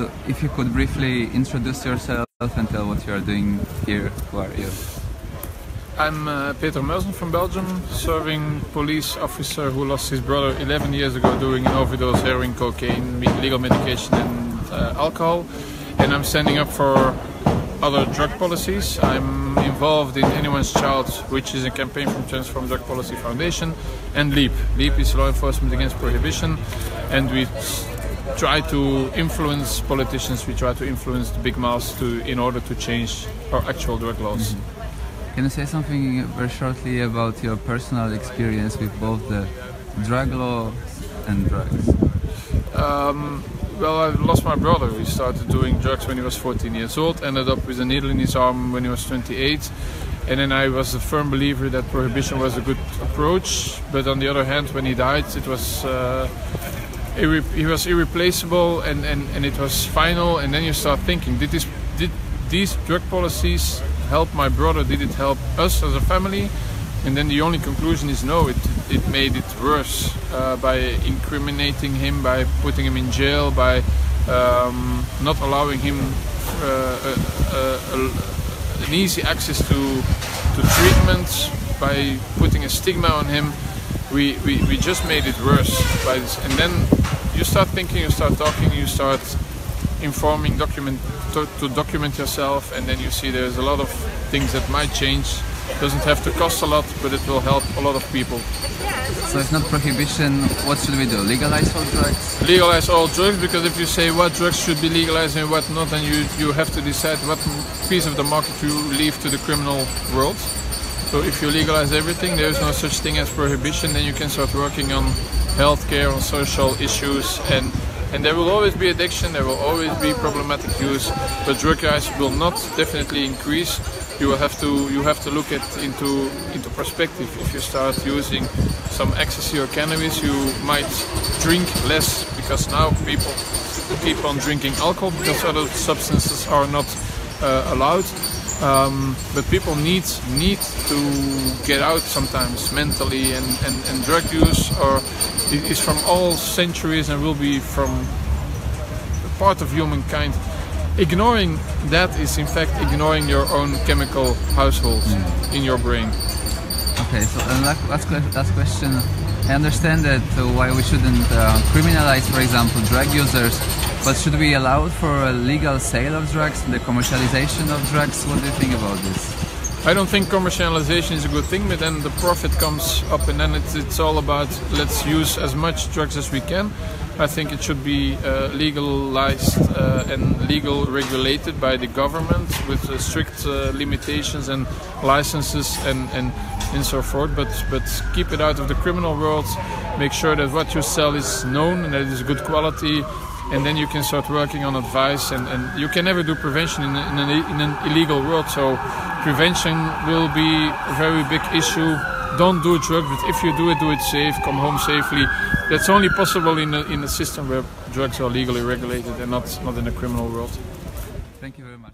So, if you could briefly introduce yourself and tell what you are doing here, who are you? I'm uh, Peter Muyshondt from Belgium, serving police officer who lost his brother 11 years ago doing an overdose, heroin, cocaine, legal medication, and uh, alcohol. And I'm standing up for other drug policies. I'm involved in Anyone's Child, which is a campaign from Transform Drug Policy Foundation, and LEAP. LEAP is Law Enforcement Against Prohibition, and we try to influence politicians. We try to influence the big mouths to in order to change our actual drug laws. Mm-hmm. Can you say something very shortly about your personal experience with both the drug law and drugs? Um, well, I lost my brother. He started doing drugs when he was 14 years old, ended up with a needle in his arm when he was 28. And then I was a firm believer that prohibition was a good approach. But on the other hand, when he died, it was uh, he was irreplaceable and, and, and it was final. And then you start thinking, did this did these drug policies help my brother? Did it help us as a family? And then the only conclusion is no, it, it made it worse uh, by incriminating him, by putting him in jail, by um, not allowing him uh, an easy access to, to treatment, by putting a stigma on him. We, we, we just made it worse by this. And then you start thinking, you start talking, you start informing, document to, to document yourself, and then you see there's a lot of things that might change doesn't have to cost a lot, but it will help a lot of people. So it's not prohibition. What should we do? Legalize all drugs? Legalize all drugs because if you say what drugs should be legalized and what not, then you you have to decide what piece of the market you leave to the criminal world. So if you legalize everything, there is no such thing as prohibition. Then you can start working on healthcare, on social issues, and and there will always be addiction. There will always be problematic use, but drug use will not definitely increase you will have to you have to look at into into perspective. If you start using some ecstasy or cannabis, you might drink less because now people keep on drinking alcohol because other substances are not uh, allowed. Um, but people need need to get out sometimes mentally, and, and, and drug use or is from all centuries and will be from part of humankind ignoring that is in fact ignoring your own chemical household mm. in your brain. Okay, so last, last question. I understand that uh, why we shouldn't uh, criminalize, for example, drug users, but should we allow for a legal sale of drugs, the commercialization of drugs? What do you think about this? I don't think commercialization is a good thing, but then the profit comes up, and then it's, it's all about let's use as much drugs as we can. I think it should be uh, legalized uh, and legal regulated by the government with uh, strict uh, limitations and licenses and, and and so forth. But but keep it out of the criminal world. Make sure that what you sell is known and that it is good quality and then you can start working on advice and, and you can never do prevention in, in, an, in an illegal world so prevention will be a very big issue don't do drugs but if you do it do it safe come home safely that's only possible in a, in a system where drugs are legally regulated and not, not in a criminal world thank you very much